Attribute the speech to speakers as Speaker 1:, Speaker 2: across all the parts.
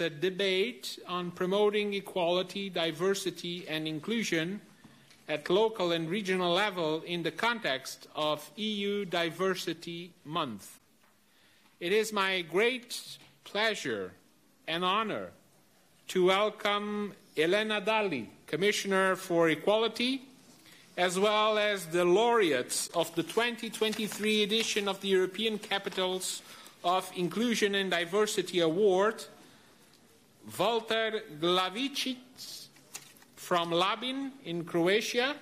Speaker 1: a debate on promoting equality, diversity, and inclusion at local and regional level in the context of EU Diversity Month. It is my great pleasure and honor to welcome Helena Dalli, Commissioner for Equality, as well as the laureates of the 2023 edition of the European Capitals of Inclusion and Diversity Award Valter Glavičić from Labin in Croatia,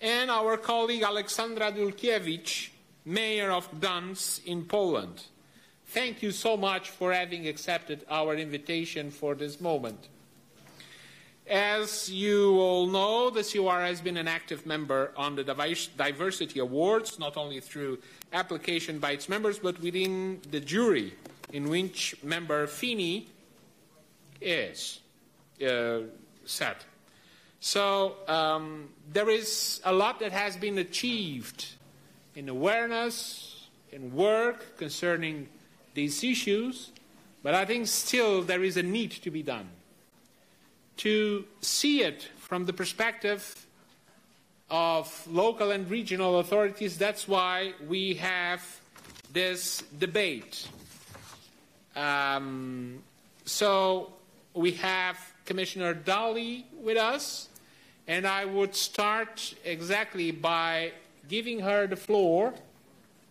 Speaker 1: and our colleague Aleksandra Dulkiewicz, Mayor of Gdansk in Poland. Thank you so much for having accepted our invitation for this moment. As you all know, the COR has been an active member on the Diversity Awards, not only through application by its members, but within the jury, in which member Fini is uh, set. So um, there is a lot that has been achieved in awareness, in work concerning these issues, but I think still there is a need to be done. To see it from the perspective of local and regional authorities, that's why we have this debate. Um, so we have Commissioner Dalli with us, and I would start exactly by giving her the floor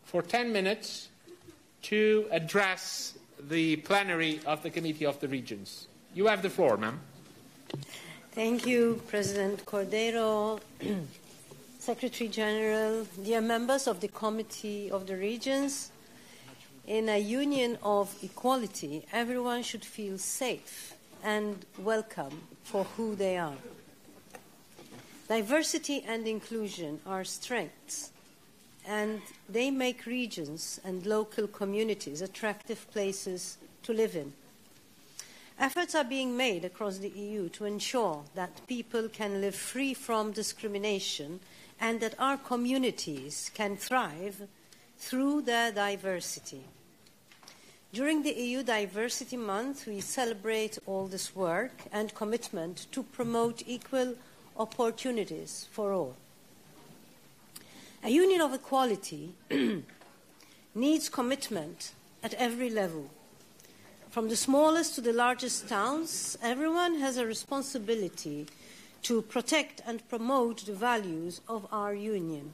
Speaker 1: for 10 minutes to address the plenary of the Committee of the Regions. You have the floor, ma'am.
Speaker 2: Thank you, President Cordeiro, Secretary General, dear members of the Committee of the Regions. In a union of equality, everyone should feel safe and welcome for who they are. Diversity and inclusion are strengths, and they make regions and local communities attractive places to live in. Efforts are being made across the EU to ensure that people can live free from discrimination and that our communities can thrive through their diversity. During the EU Diversity Month, we celebrate all this work and commitment to promote equal opportunities for all. A union of equality needs commitment at every level. From the smallest to the largest towns, everyone has a responsibility to protect and promote the values of our union.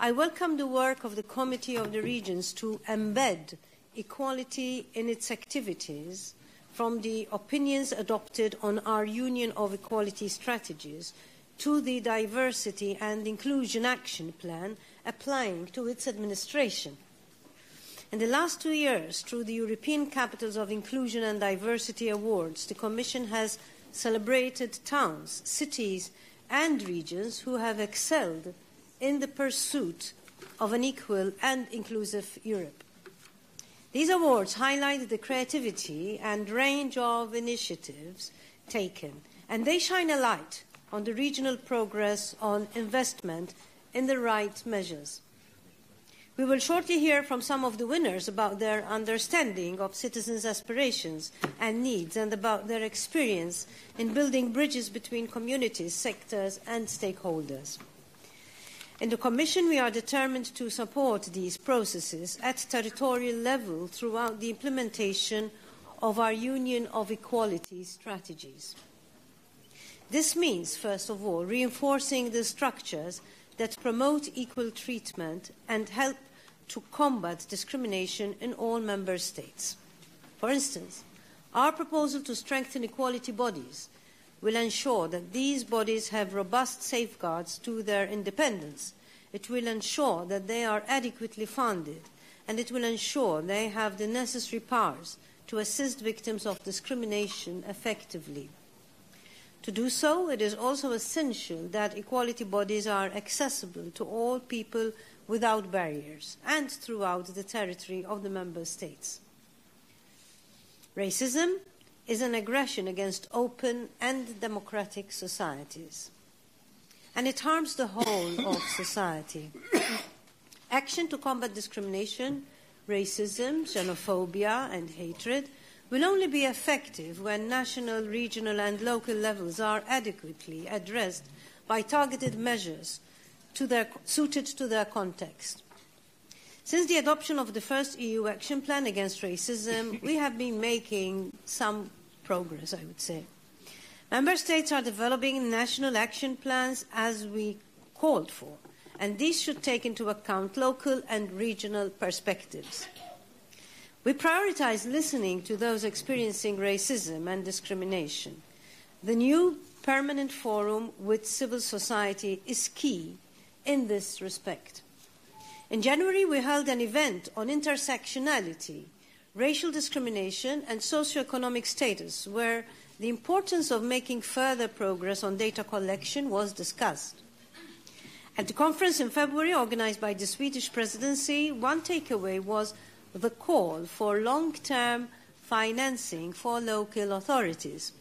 Speaker 2: I welcome the work of the Committee of the Regions to embed equality in its activities from the opinions adopted on our Union of Equality strategies to the Diversity and Inclusion Action Plan applying to its administration. In the last two years, through the European Capitals of Inclusion and Diversity Awards, the Commission has celebrated towns, cities, and regions who have excelled in the pursuit of an equal and inclusive Europe. These awards highlight the creativity and range of initiatives taken, and they shine a light on the regional progress on investment in the right measures. We will shortly hear from some of the winners about their understanding of citizens' aspirations and needs and about their experience in building bridges between communities, sectors, and stakeholders. In the Commission, we are determined to support these processes at territorial level throughout the implementation of our Union of Equality strategies. This means, first of all, reinforcing the structures that promote equal treatment and help to combat discrimination in all member states. For instance, our proposal to strengthen equality bodies will ensure that these bodies have robust safeguards to their independence. It will ensure that they are adequately funded, and it will ensure they have the necessary powers to assist victims of discrimination effectively. To do so, it is also essential that equality bodies are accessible to all people without barriers and throughout the territory of the member states. Racism is an aggression against open and democratic societies. And it harms the whole of society. Action to combat discrimination, racism, xenophobia, and hatred will only be effective when national, regional, and local levels are adequately addressed by targeted measures to their, suited to their context. Since the adoption of the first EU action plan against racism, we have been making some progress, I would say. Member States are developing national action plans as we called for, and these should take into account local and regional perspectives. We prioritize listening to those experiencing racism and discrimination. The new permanent forum with civil society is key in this respect. In January, we held an event on intersectionality, racial discrimination, and socioeconomic status, where the importance of making further progress on data collection was discussed. At the conference in February, organized by the Swedish presidency, one takeaway was the call for long term financing for local authorities.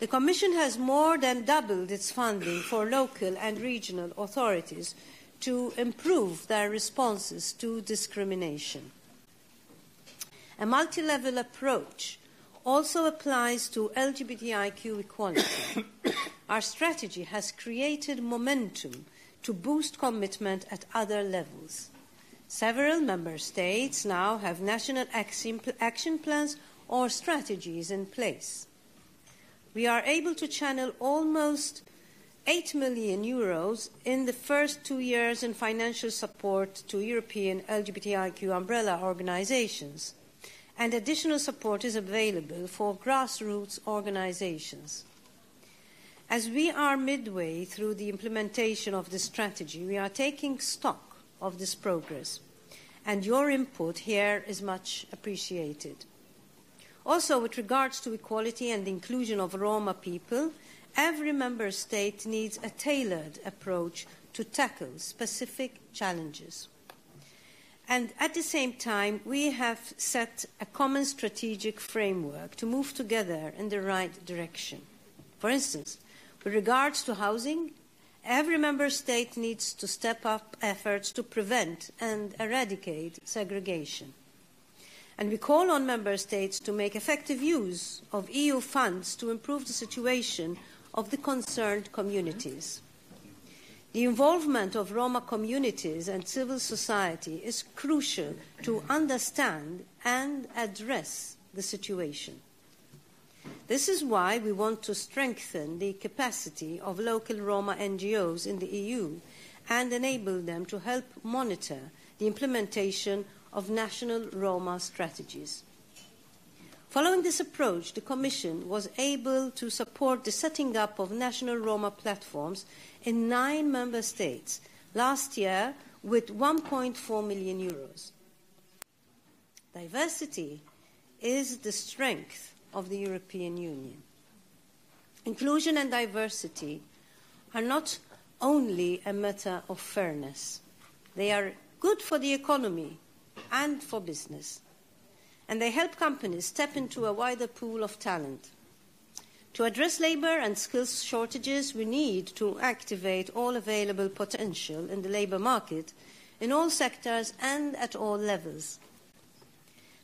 Speaker 2: The Commission has more than doubled its funding for local and regional authorities to improve their responses to discrimination. A multi level approach also applies to LGBTIQ equality. Our strategy has created momentum to boost commitment at other levels. Several member states now have national action plans or strategies in place. We are able to channel almost 8 million euros in the first two years in financial support to European LGBTIQ umbrella organizations, and additional support is available for grassroots organizations. As we are midway through the implementation of this strategy, we are taking stock of this progress. And your input here is much appreciated. Also, with regards to equality and inclusion of Roma people, every member state needs a tailored approach to tackle specific challenges. And at the same time, we have set a common strategic framework to move together in the right direction. For instance, with regards to housing, Every member state needs to step up efforts to prevent and eradicate segregation. And we call on member states to make effective use of EU funds to improve the situation of the concerned communities. The involvement of Roma communities and civil society is crucial to understand and address the situation. This is why we want to strengthen the capacity of local Roma NGOs in the EU and enable them to help monitor the implementation of national Roma strategies. Following this approach, the Commission was able to support the setting up of national Roma platforms in nine member states last year with 1.4 million euros. Diversity is the strength of the European Union. Inclusion and diversity are not only a matter of fairness, they are good for the economy and for business. And they help companies step into a wider pool of talent. To address labor and skills shortages, we need to activate all available potential in the labor market in all sectors and at all levels.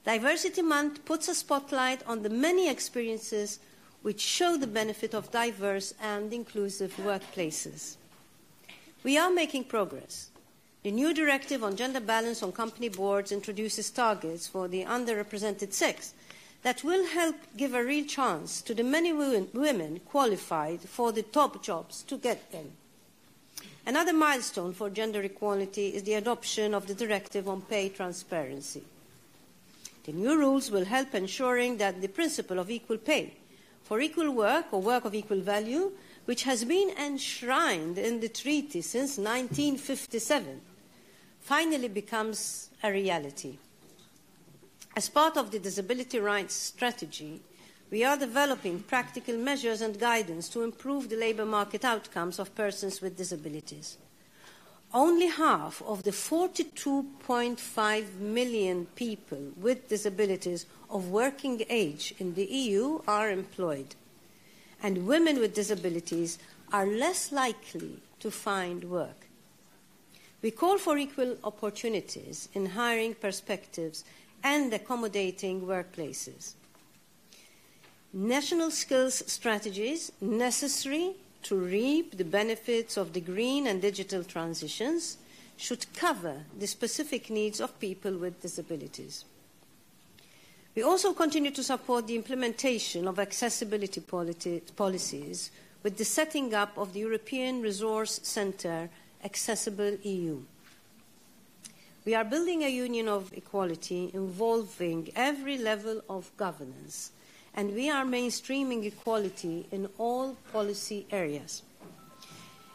Speaker 2: Diversity Month puts a spotlight on the many experiences which show the benefit of diverse and inclusive workplaces. We are making progress. The new directive on gender balance on company boards introduces targets for the underrepresented sex that will help give a real chance to the many women qualified for the top jobs to get them. Another milestone for gender equality is the adoption of the directive on pay transparency. The new rules will help ensuring that the principle of equal pay for equal work or work of equal value, which has been enshrined in the treaty since 1957, finally becomes a reality. As part of the disability rights strategy, we are developing practical measures and guidance to improve the labour market outcomes of persons with disabilities only half of the 42.5 million people with disabilities of working age in the EU are employed. And women with disabilities are less likely to find work. We call for equal opportunities in hiring perspectives and accommodating workplaces. national skills strategies necessary to reap the benefits of the green and digital transitions should cover the specific needs of people with disabilities. We also continue to support the implementation of accessibility policies with the setting up of the European Resource Centre Accessible EU. We are building a union of equality involving every level of governance, and we are mainstreaming equality in all policy areas.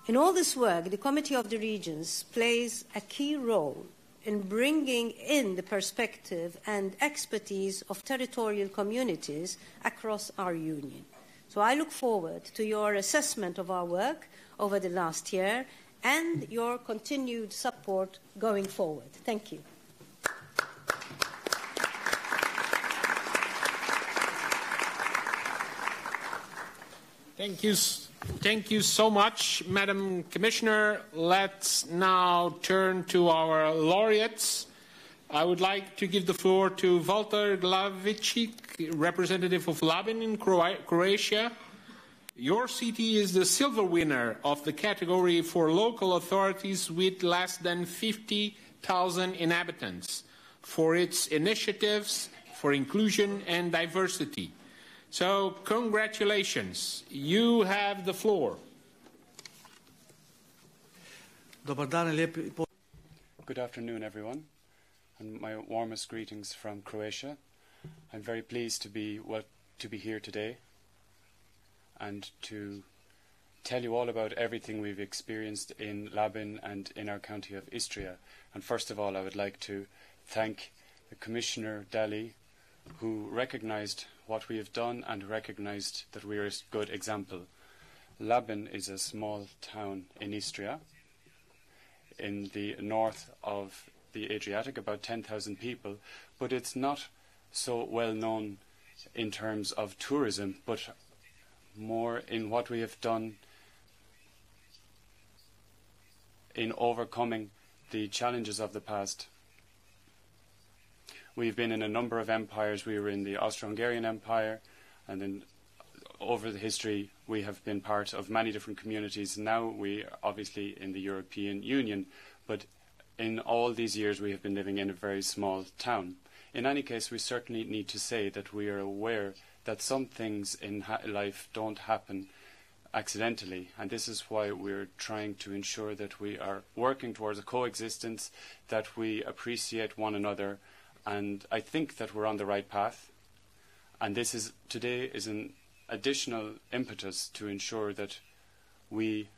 Speaker 2: In all this work, the Committee of the Regions plays a key role in bringing in the perspective and expertise of territorial communities across our union. So I look forward to your assessment of our work over the last year and your continued support going forward. Thank you.
Speaker 1: Thank you. Thank you so much, Madam Commissioner. Let's now turn to our laureates. I would like to give the floor to Valter Glavičić, representative of Labin in Croatia. Your city is the silver winner of the category for local authorities with less than 50,000 inhabitants for its initiatives for inclusion and diversity. So, congratulations. You have the floor.
Speaker 3: Good afternoon, everyone, and my warmest greetings from Croatia. I'm very pleased to be well, to be here today and to tell you all about everything we've experienced in Labin and in our county of Istria. And first of all, I would like to thank the Commissioner Dalli, who recognised what we have done and recognised that we are a good example. Labin is a small town in Istria, in the north of the Adriatic, about 10,000 people, but it's not so well known in terms of tourism, but more in what we have done in overcoming the challenges of the past. We've been in a number of empires. We were in the Austro-Hungarian Empire, and then over the history we have been part of many different communities. Now we are obviously in the European Union, but in all these years we have been living in a very small town. In any case, we certainly need to say that we are aware that some things in ha life don't happen accidentally, and this is why we're trying to ensure that we are working towards a coexistence, that we appreciate one another, and I think that we're on the right path. And this is today is an additional impetus to ensure that we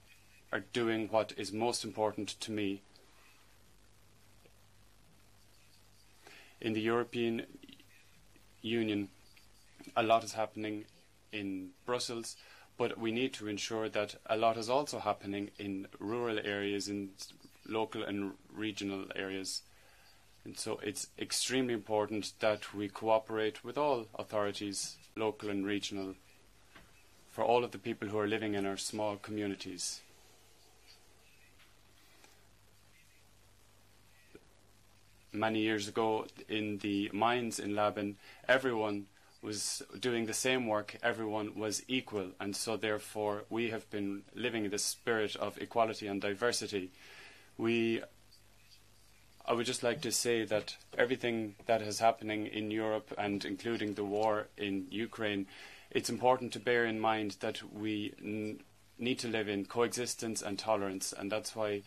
Speaker 3: are doing what is most important to me. In the European Union, a lot is happening in Brussels, but we need to ensure that a lot is also happening in rural areas, in local and regional areas. And so it's extremely important that we cooperate with all authorities, local and regional, for all of the people who are living in our small communities. Many years ago, in the mines in Labin, everyone was doing the same work, everyone was equal, and so therefore we have been living in the spirit of equality and diversity. We, I would just like to say that everything that is happening in Europe and including the war in Ukraine, it's important to bear in mind that we need to live in coexistence and tolerance, and that's why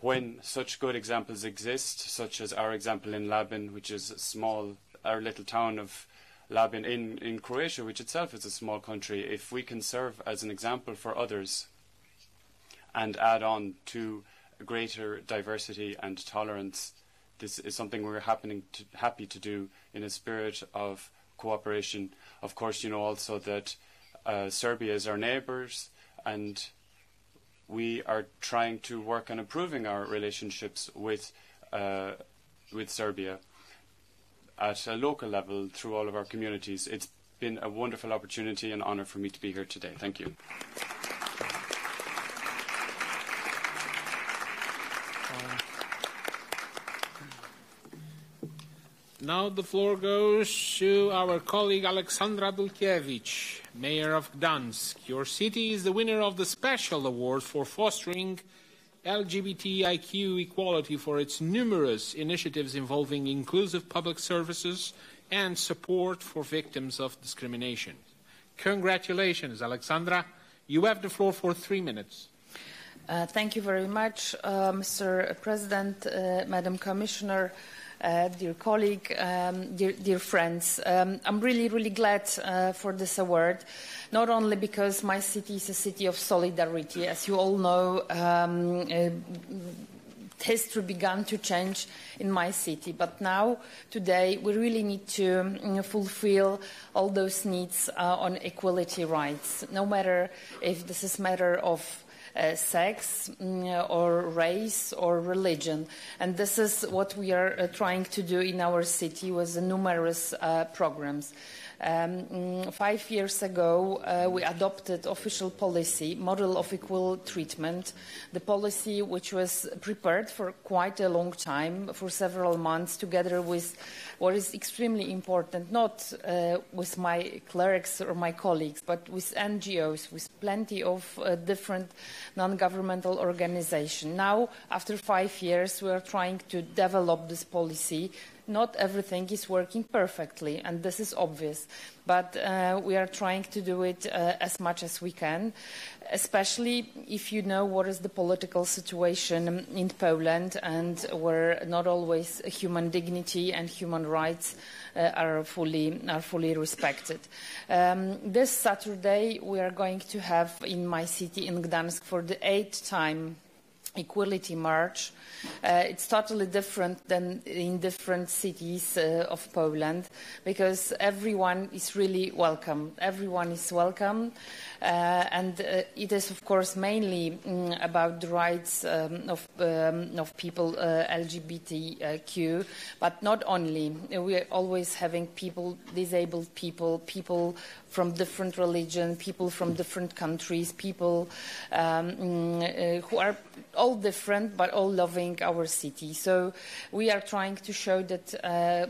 Speaker 3: when such good examples exist, such as our example in Labin, which is a small, our little town of Labin in, in Croatia, which itself is a small country, if we can serve as an example for others and add on to greater diversity and tolerance, this is something we're happening to, happy to do in a spirit of cooperation. Of course, you know also that uh, Serbia is our neighbours and we are trying to work on improving our relationships with uh, with Serbia at a local level through all of our communities. It's been a wonderful opportunity and honour for me to be here today. Thank you.
Speaker 1: Uh, now the floor goes to our colleague Aleksandra Dulkiewicz, Mayor of Gdansk. Your city is the winner of the Special Award for fostering LGBTIQ equality for its numerous initiatives involving inclusive public services and support for victims of discrimination. Congratulations, Aleksandra. You have the floor for three minutes.
Speaker 4: Uh, thank you very much, uh, Mr. President, uh, Madam Commissioner, uh, dear colleague, um, dear, dear, friends. Um, I'm really, really glad uh, for this award, not only because my city is a city of solidarity. As you all know, um, uh, history began to change in my city. But now, today, we really need to um, fulfill all those needs uh, on equality rights, no matter if this is a matter of uh, sex mm, or race or religion. And this is what we are uh, trying to do in our city with numerous uh, programs. Um, mm, five years ago, uh, we adopted official policy, model of equal treatment, the policy which was prepared for quite a long time, for several months, together with what is extremely important, not uh, with my clerics or my colleagues, but with NGOs, with plenty of uh, different non-governmental organizations. Now, after five years, we are trying to develop this policy not everything is working perfectly, and this is obvious. But uh, we are trying to do it uh, as much as we can, especially if you know what is the political situation in Poland and where not always human dignity and human rights uh, are, fully, are fully respected. Um, this Saturday, we are going to have in my city, in Gdansk, for the eighth time Equality March. Uh, it's totally different than in different cities uh, of Poland because everyone is really welcome. Everyone is welcome. Uh, and uh, it is, of course, mainly um, about the rights um, of, um, of, people uh, LGBTQ, but not only. We are always having people, disabled people, people from different religions, people from different countries, people um, mm, who are all different but all loving our city. So we are trying to show that uh,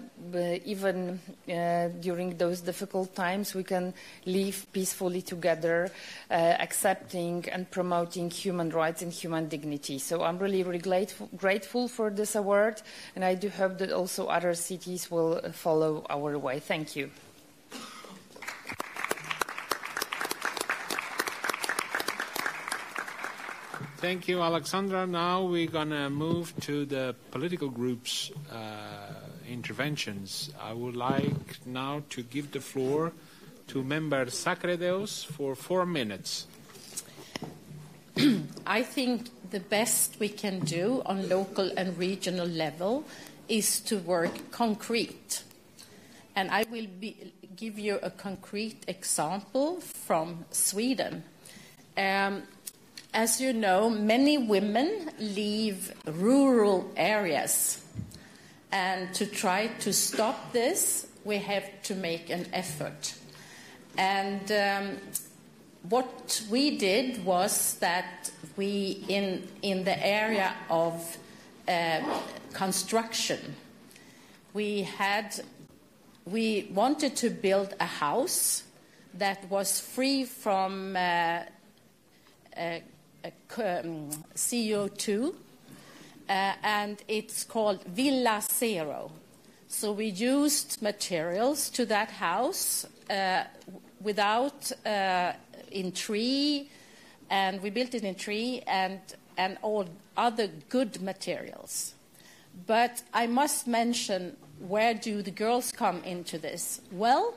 Speaker 4: even uh, during those difficult times we can live peacefully together, uh, accepting and promoting human rights and human dignity. So I'm really, really grateful, grateful for this award and I do hope that also other cities will follow our way. Thank you.
Speaker 1: Thank you, Aleksandra. Now we're going to move to the political groups' uh, interventions. I would like now to give the floor to Member Sacredeus for four minutes.
Speaker 5: I think the best we can do on local and regional level is to work concrete. And I will be, give you a concrete example from Sweden. Um, as you know, many women leave rural areas. And to try to stop this, we have to make an effort. And um, what we did was that we, in, in the area of uh, construction, we had we wanted to build a house that was free from uh, uh, um, CO2, uh, and it's called Villa Zero. So we used materials to that house without uh, in tree, and we built it in tree and and all other good materials. But I must mention where do the girls come into this? Well,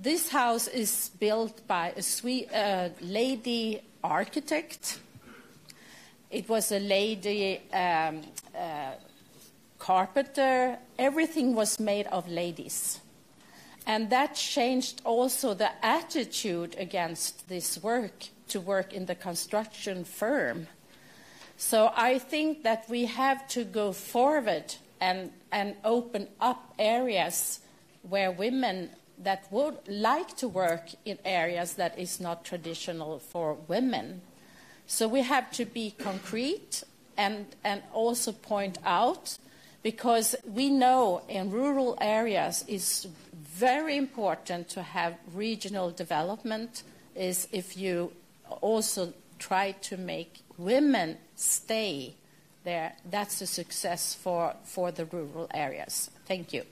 Speaker 5: this house is built by a sweet uh, lady architect. It was a lady um, uh, carpenter. Everything was made of ladies. And that changed also the attitude against this work to work in the construction firm. So I think that we have to go forward and, and open up areas where women that would like to work in areas that is not traditional for women. So we have to be concrete and, and also point out because we know in rural areas it's very important to have regional development is if you also try to make women stay there that's a success for, for the rural areas thank you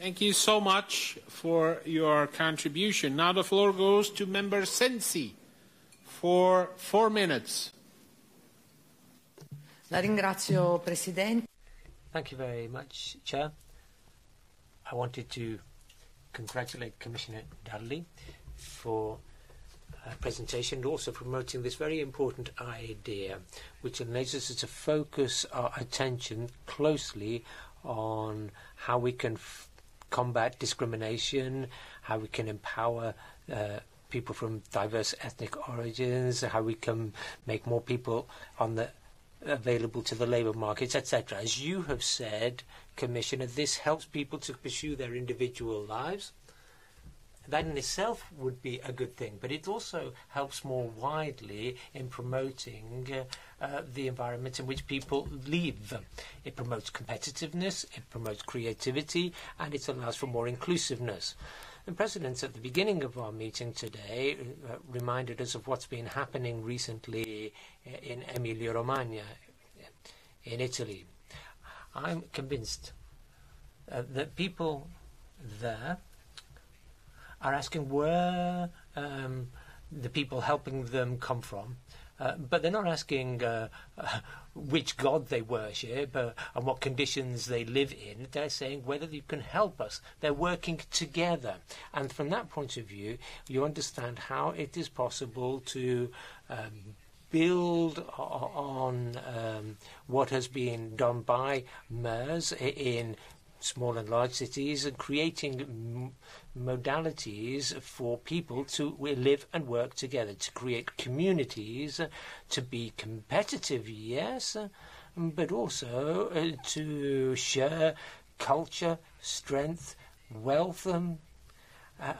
Speaker 1: Thank you so much for your contribution. Now the floor goes to Member Sensi for four minutes.
Speaker 6: La ringrazio, Presidente.
Speaker 7: Thank you very much, Chair. I wanted to congratulate Commissioner Dalli for a presentation and also promoting this very important idea, which enables us to focus our attention closely on how we can combat discrimination, how we can empower uh, people from diverse ethnic origins, how we can make more people on the available to the labour markets, etc. As you have said, Commissioner, this helps people to pursue their individual lives. That in itself would be a good thing, but it also helps more widely in promoting uh, uh, the environment in which people live. It promotes competitiveness, it promotes creativity, and it allows for more inclusiveness. The President, at the beginning of our meeting today, uh, reminded us of what's been happening recently in Emilia Romagna, in Italy. I'm convinced uh, that people there are asking where um, the people helping them come from. Uh, but they're not asking uh, uh, which god they worship uh, and what conditions they live in. They're saying whether you can help us. They're working together. And from that point of view, you understand how it is possible to um, build on um, what has been done by MERS in small and large cities and creating modalities for people to live and work together, to create communities, to be competitive, yes, but also uh, to share culture, strength, wealth, um,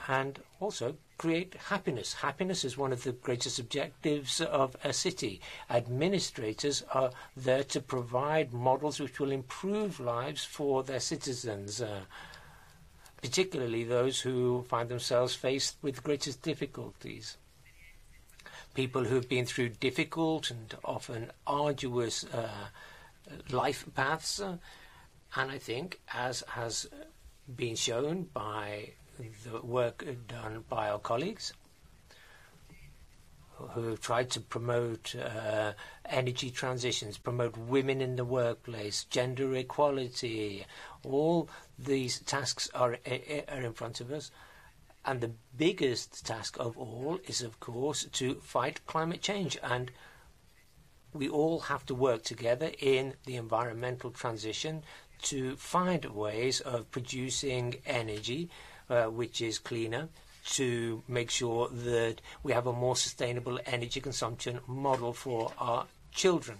Speaker 7: and also create happiness. Happiness is one of the greatest objectives of a city. Administrators are there to provide models which will improve lives for their citizens, uh, particularly those who find themselves faced with greatest difficulties. People who have been through difficult and often arduous uh, life paths. Uh, and I think, as has been shown by the work done by our colleagues who have tried to promote uh, energy transitions, promote women in the workplace, gender equality. All these tasks are, are in front of us. And the biggest task of all is, of course, to fight climate change. And we all have to work together in the environmental transition to find ways of producing energy uh, which is cleaner, to make sure that we have a more sustainable energy consumption model for our children.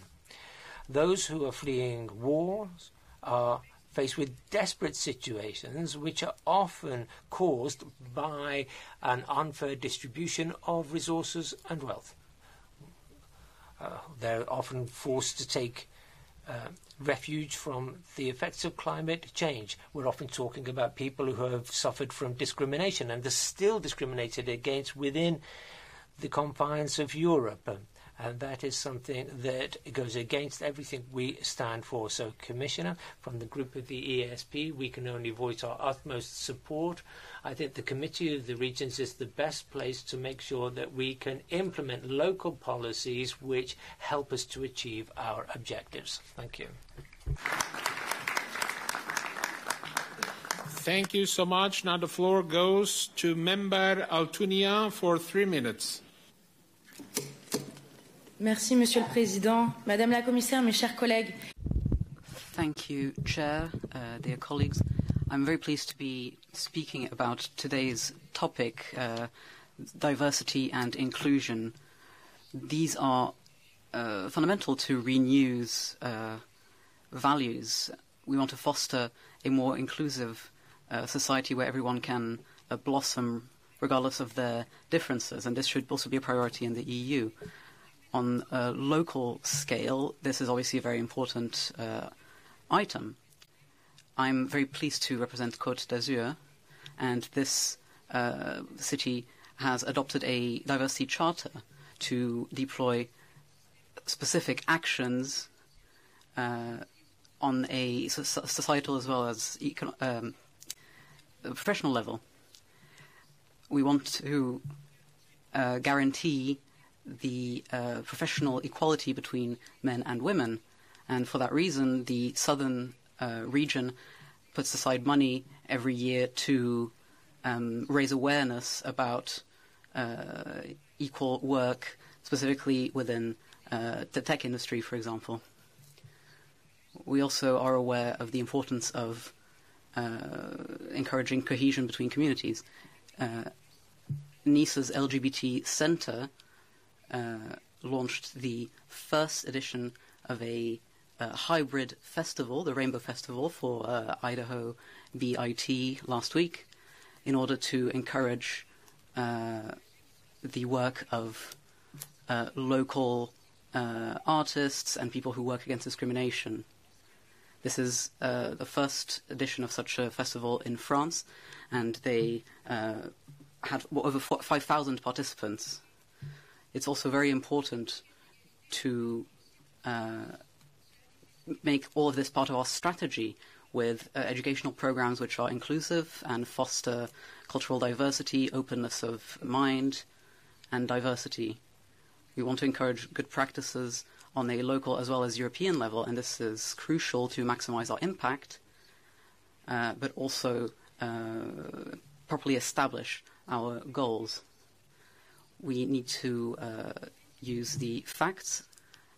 Speaker 7: Those who are fleeing wars are faced with desperate situations which are often caused by an unfair distribution of resources and wealth. Uh, they're often forced to take uh, refuge from the effects of climate change. We're often talking about people who have suffered from discrimination and are still discriminated against within the confines of Europe. And that is something that goes against everything we stand for. So, Commissioner, from the group of the ESP, we can only voice our utmost support. I think the Committee of the Regions is the best place to make sure that we can implement local policies which help us to achieve our objectives. Thank you.
Speaker 1: Thank you so much. Now the floor goes to Member Altunia for three minutes.
Speaker 8: Merci, Monsieur le Président. Madame la Commissaire, mes chers collègues.
Speaker 9: Thank you, Chair, uh, dear colleagues. I'm very pleased to be speaking about today's topic, uh, diversity and inclusion. These are uh, fundamental to Renew's uh, values. We want to foster a more inclusive uh, society where everyone can uh, blossom regardless of their differences, and this should also be a priority in the EU on a local scale, this is obviously a very important uh, item. I'm very pleased to represent Côte d'Azur, and this uh, city has adopted a diversity charter to deploy specific actions uh, on a societal as well as um, professional level. We want to uh, guarantee the uh, professional equality between men and women, and for that reason, the southern uh, region puts aside money every year to um, raise awareness about uh, equal work, specifically within uh, the tech industry, for example. We also are aware of the importance of uh, encouraging cohesion between communities. Uh, Nice's LGBT Center launched the first edition of a uh, hybrid festival, the Rainbow Festival for uh, Idaho BIT last week, in order to encourage uh, the work of uh, local uh, artists and people who work against discrimination. This is uh, the first edition of such a festival in France, and they had over 5,000 participants. It's also very important to make all of this part of our strategy with uh, educational programs which are inclusive and foster cultural diversity, openness of mind, and diversity. We want to encourage good practices on a local as well as European level, and this is crucial to maximize our impact, uh, but also uh, properly establish our goals. We need to uh, use the facts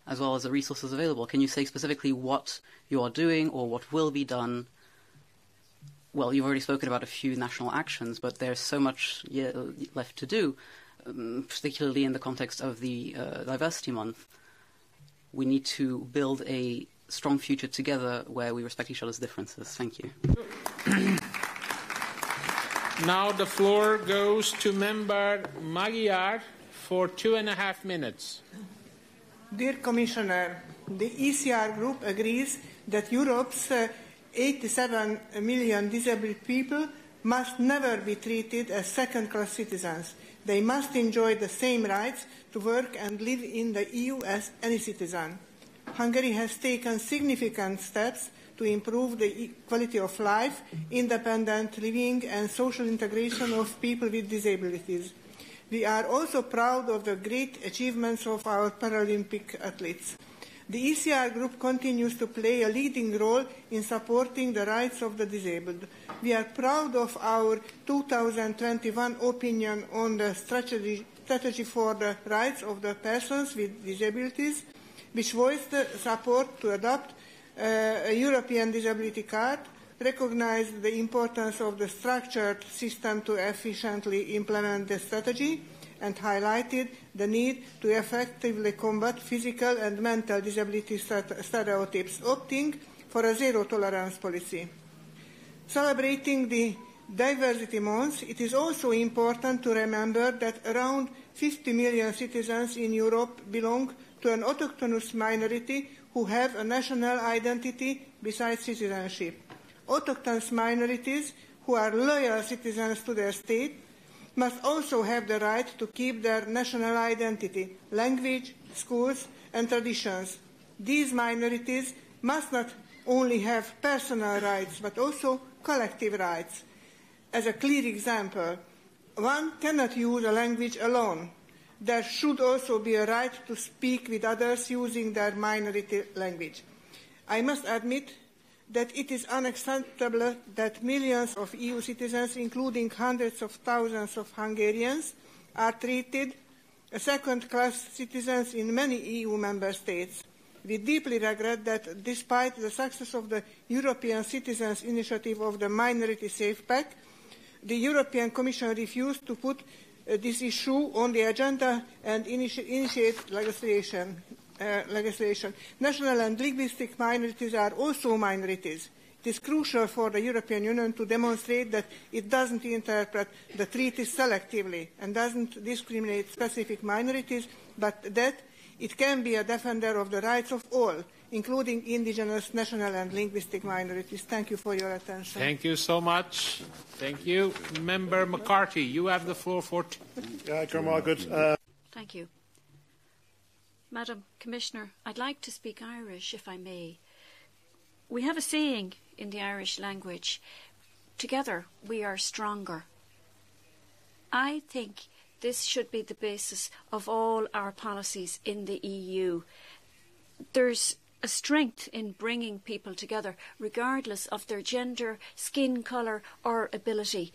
Speaker 9: as well as the resources available. Can you say specifically what you are doing or what will be done? Well, you've already spoken about a few national actions, but there's so much left to do, um, particularly in the context of the uh, Diversity Month. We need to build a strong future together where we respect each other's differences. Thank you.
Speaker 1: now the floor goes to member Magyar for two and a half minutes.
Speaker 10: Dear Commissioner, the ECR group agrees that Europe's uh, 87 million disabled people must never be treated as second-class citizens. They must enjoy the same rights to work and live in the EU as any citizen. Hungary has taken significant steps to improve the quality of life, independent living and social integration of people with disabilities. We are also proud of the great achievements of our Paralympic athletes. The ECR group continues to play a leading role in supporting the rights of the disabled. We are proud of our 2021 opinion on the strategy, strategy for the rights of the persons with disabilities, which voiced the support to adopt Uh, a European disability card recognized the importance of the structured system to efficiently implement the strategy and highlighted the need to effectively combat physical and mental disability stereotypes, opting for a zero tolerance policy. Celebrating the Diversity Month, it is also important to remember that around 50 million citizens in Europe belong to an autochthonous minority who have a national identity besides citizenship autochthonous minorities who are loyal citizens to their state must also have the right to keep their national identity, language, schools, and traditions. These minorities must not only have personal rights, but also collective rights. As a clear example, one cannot use a language alone. There should also be a right to speak with others using their minority language. I must admit that it is unacceptable that millions of EU citizens, including hundreds of thousands of Hungarians, are treated as second-class citizens in many EU member states. We deeply regret that despite the success of the European Citizens Initiative of the Minority SafePack, the European Commission refused to put this issue on the agenda and initi initiate legislation. Uh, legislation. National and linguistic minorities are also minorities. It is crucial for the European Union to demonstrate that it doesn't interpret the treaties selectively and doesn't discriminate specific minorities, but that it can be a defender of the rights of all, including indigenous, national and linguistic minorities. Thank you for your attention.
Speaker 1: Thank you so much. Thank you. Member McCarthy, you have the floor for... T-
Speaker 11: yeah, good. Uh...
Speaker 12: Thank you. Madam Commissioner, I'd like to speak Irish, if I may. We have a saying in the Irish language together we are stronger. I think this should be the basis of all our policies in the EU. There's a strength in bringing people together, regardless of their gender, skin colour, or ability.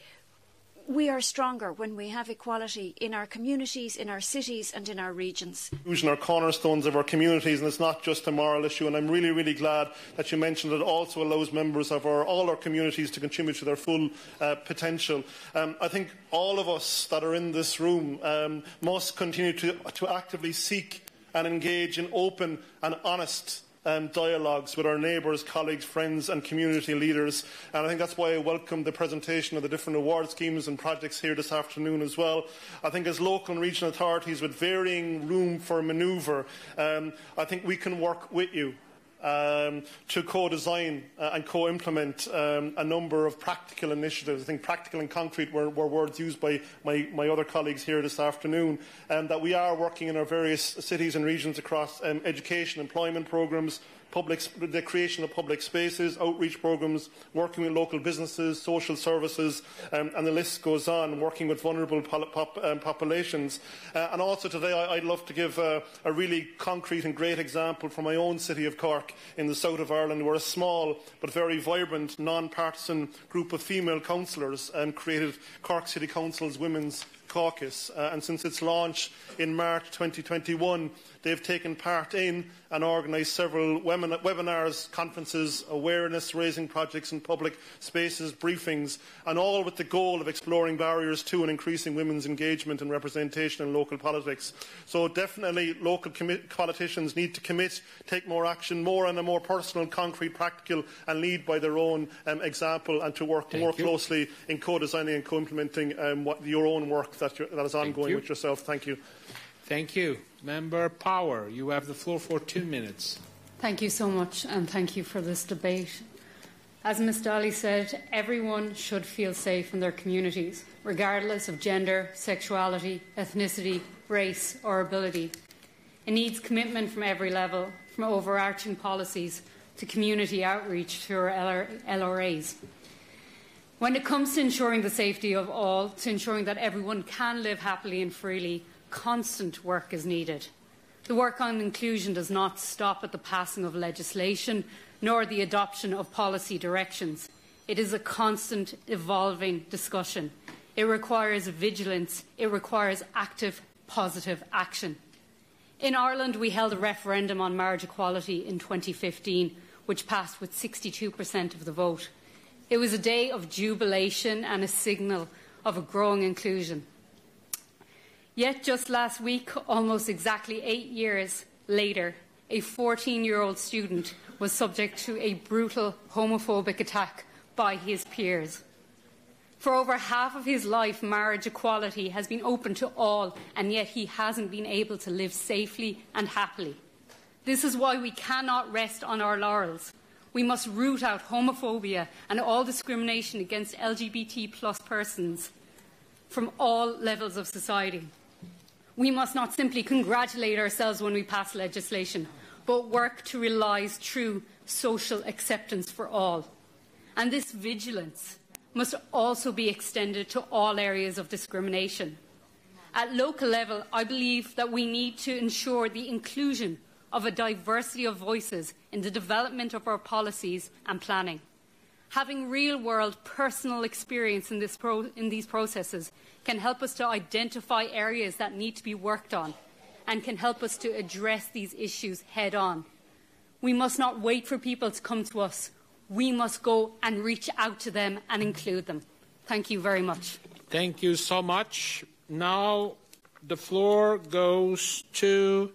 Speaker 12: We are stronger when we have equality in our communities, in our cities, and in our regions.
Speaker 11: Inclusion are cornerstones of our communities, and it's not just a moral issue. And I'm really, really glad that you mentioned it also allows members of our, all our communities to contribute to their full uh, potential. Um, I think all of us that are in this room um, must continue to, to actively seek and engage in open and honest um, dialogues with our neighbours, colleagues, friends and community leaders. And I think that's why I welcome the presentation of the different award schemes and projects here this afternoon as well. I think as local and regional authorities with varying room for manoeuvre, um, I think we can work with you um, to co-design uh, and co-implement um, a number of practical initiatives. I think practical and concrete were, were words used by my, my, other colleagues here this afternoon, um, that we are working in our various cities and regions across um, education, employment programmes, public, the creation of public spaces, outreach programmes, working with local businesses, social services, um, and the list goes on, working with vulnerable pop, um, populations. Uh, and also today I, would love to give uh, a really concrete and great example from my own city of Cork in the south of Ireland, where a small but very vibrant, non-partisan group of female councillors um, created Cork City Council's Women's Caucus. Uh, and since its launch in March 2021, they've taken part in and organised several webinars, conferences, awareness raising projects in public spaces, briefings, and all with the goal of exploring barriers to and increasing women's engagement and representation in local politics. So definitely local politicians need to commit, take more action, more on a more personal, concrete, practical and lead by their own um, example and to work
Speaker 1: Thank
Speaker 11: more
Speaker 1: you.
Speaker 11: closely in co-designing and co-implementing um, your own work that, that is ongoing
Speaker 1: you.
Speaker 11: with yourself. Thank you.
Speaker 1: Thank you. Member Power, you have the floor for two minutes.
Speaker 13: Thank you so much, and thank you for this debate. As Ms Dalli said, everyone should feel safe in their communities, regardless of gender, sexuality, ethnicity, race or ability. It needs commitment from every level, from overarching policies to community outreach to our LRAs. When it comes to ensuring the safety of all, to ensuring that everyone can live happily and freely, constant work is needed. The work on inclusion does not stop at the passing of legislation nor the adoption of policy directions. It is a constant evolving discussion. It requires vigilance. It requires active, positive action. In Ireland, we held a referendum on marriage equality in 2015, which passed with 62% of the vote. It was a day of jubilation and a signal of a growing inclusion. Yet just last week, almost exactly eight years later, a 14-year-old student was subject to a brutal homophobic attack by his peers. For over half of his life, marriage equality has been open to all, and yet he hasn't been able to live safely and happily. This is why we cannot rest on our laurels. We must root out homophobia and all discrimination against LGBT plus persons from all levels of society. We must not simply congratulate ourselves when we pass legislation, but work to realise true social acceptance for all. And this vigilance must also be extended to all areas of discrimination. At local level, I believe that we need to ensure the inclusion of a diversity of voices in the development of our policies and planning. Having real-world personal experience in, in these processes can help us to identify areas that need to be worked on and can help us to address these issues head on. We must not wait for people to come to us. We must go and reach out to them and include them. Thank you very much.
Speaker 1: Thank you so much. Now the floor goes to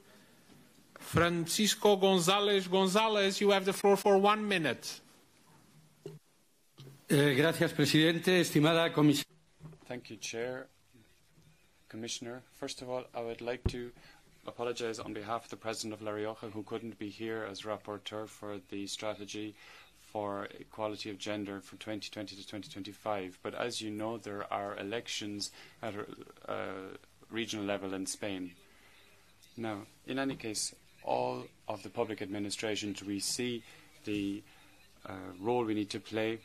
Speaker 1: Francisco González. González, you have the floor for one minute.
Speaker 14: Eh, gracias, presidente. Estimada.
Speaker 3: Thank you, Chair. Commissioner, first of all, I would like to apologise on behalf of the President of La Rioja, who couldn't be here as rapporteur for the strategy for equality of gender from 2020 to 2025. But as you know, there are elections at a uh, regional level in Spain. Now, in any case, all of the public administrations, we see the uh, role we need to play,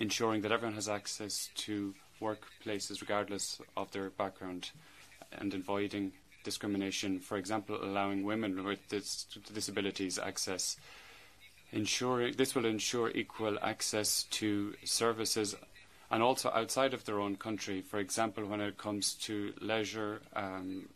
Speaker 3: ensuring that everyone has access to workplaces regardless of their background and avoiding discrimination, for example, allowing women with dis disabilities access. Ensuring, this will ensure equal access to services and also outside of their own country, for example, when it comes to leisure um,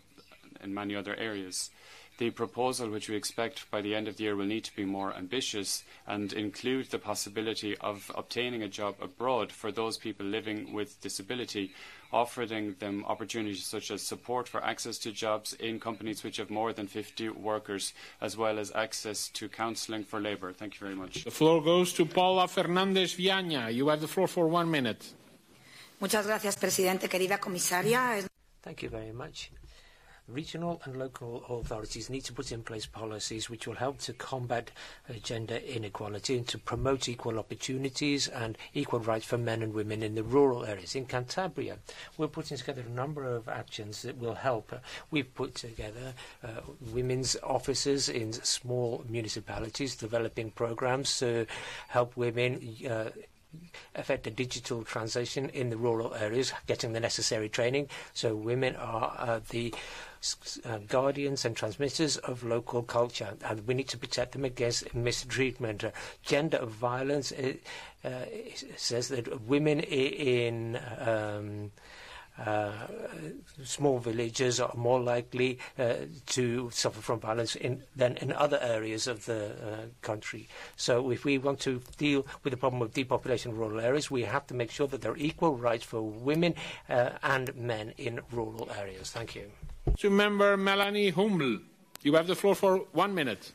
Speaker 3: and many other areas. The proposal, which we expect by the end of the year, will need to be more ambitious and include the possibility of obtaining a job abroad for those people living with disability, offering them opportunities such as support for access to jobs in companies which have more than 50 workers, as well as access to counselling for labour. Thank you very much.
Speaker 1: The floor goes to Paula Fernandez Viana. You have the floor for one minute.
Speaker 6: Muchas gracias, presidente. Querida comisaria.
Speaker 7: Thank you very much. Regional and local authorities need to put in place policies which will help to combat uh, gender inequality and to promote equal opportunities and equal rights for men and women in the rural areas. In Cantabria, we're putting together a number of actions that will help. We've put together uh, women's offices in small municipalities, developing programs to help women uh, affect a digital transition in the rural areas, getting the necessary training. So women are uh, the uh, guardians and transmitters of local culture, and we need to protect them against mistreatment. Uh, gender violence uh, it says that women in um, uh, small villages are more likely uh, to suffer from violence in, than in other areas of the uh, country. So if we want to deal with the problem of depopulation in rural areas, we have to make sure that there are equal rights for women uh, and men in rural areas. Thank you.
Speaker 1: To member Melanie Huml, you have the floor for one minute.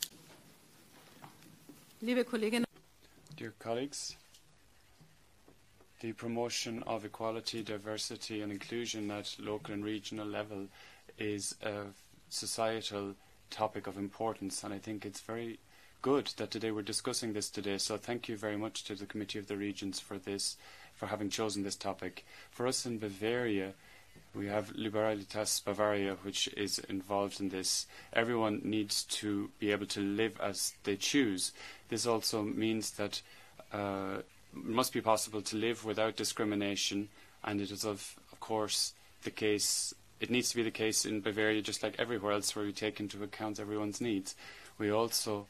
Speaker 3: Dear colleagues, the promotion of equality, diversity and inclusion at local and regional level is a societal topic of importance and I think it's very good that today we're discussing this today. So thank you very much to the Committee of the Regions for this, for having chosen this topic. For us in Bavaria, we have Liberalitas Bavaria, which is involved in this. Everyone needs to be able to live as they choose. This also means that uh, it must be possible to live without discrimination, and it is, of, of course, the case. It needs to be the case in Bavaria, just like everywhere else, where we take into account everyone's needs. We also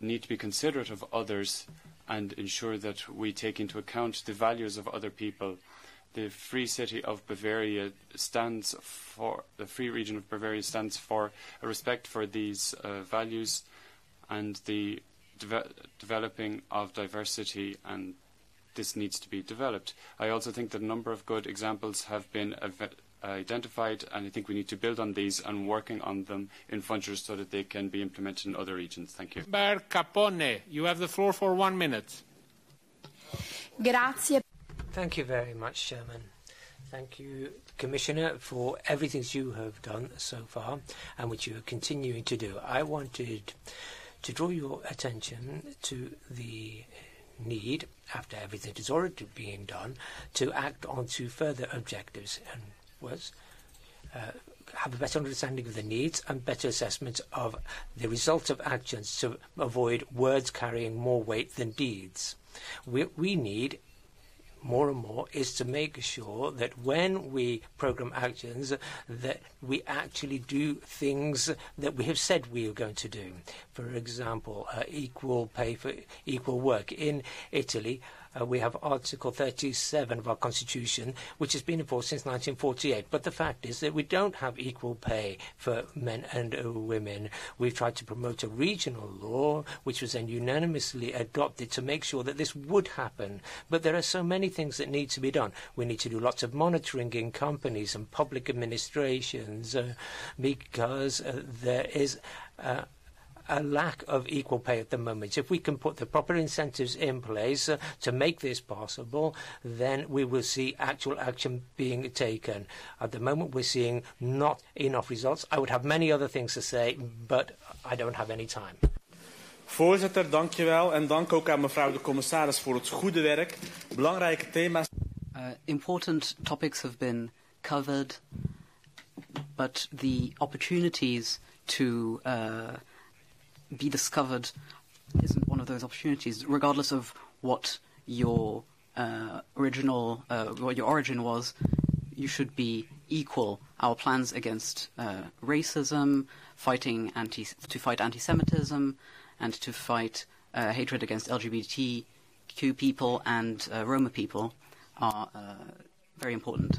Speaker 3: need to be considerate of others and ensure that we take into account the values of other people the Free City of Bavaria stands for, the Free Region of Bavaria stands for a respect for these uh, values and the de developing of diversity, and this needs to be developed. I also think that a number of good examples have been identified, and I think we need to build on these and working on them in future so that they can be implemented in other regions. Thank you.
Speaker 1: Ber Capone, you have the floor for one minute.
Speaker 7: Grazie. Thank you very much, Chairman. Thank you, Commissioner, for everything you have done so far and which you are continuing to do. I wanted to draw your attention to the need, after everything is already being done, to act on two further objectives, and was uh, have a better understanding of the needs and better assessment of the results of actions to avoid words carrying more weight than deeds. We, we need more and more is to make sure that when we program actions that we actually do things that we have said we are going to do. For example, uh, equal pay for equal work. In Italy, uh, we have Article 37 of our Constitution, which has been enforced since 1948. But the fact is that we don't have equal pay for men and women. We've tried to promote a regional law, which was then unanimously adopted to make sure that this would happen. But there are so many things that need to be done. We need to do lots of monitoring in companies and public administrations uh, because uh, there is uh, a lack of equal pay at the moment. If we can put the proper incentives in place uh, to make this possible, then we will see actual action being taken. At the moment, we're seeing not enough results. I would have many other things to say, but I don't have any time.
Speaker 15: Voorzitter, dankjewel. En dank ook aan mevrouw de commissaris voor het goede werk. Belangrijke thema's.
Speaker 9: Uh, important topics have been covered, but the opportunities to uh, be discovered isn't one of those opportunities, regardless of what your uh, original, uh, what your origin was. You should be equal. Our plans against uh, racism, fighting anti, to fight anti-Semitism, and to fight uh, hatred against LGBTQ people and uh, Roma people are uh, very important.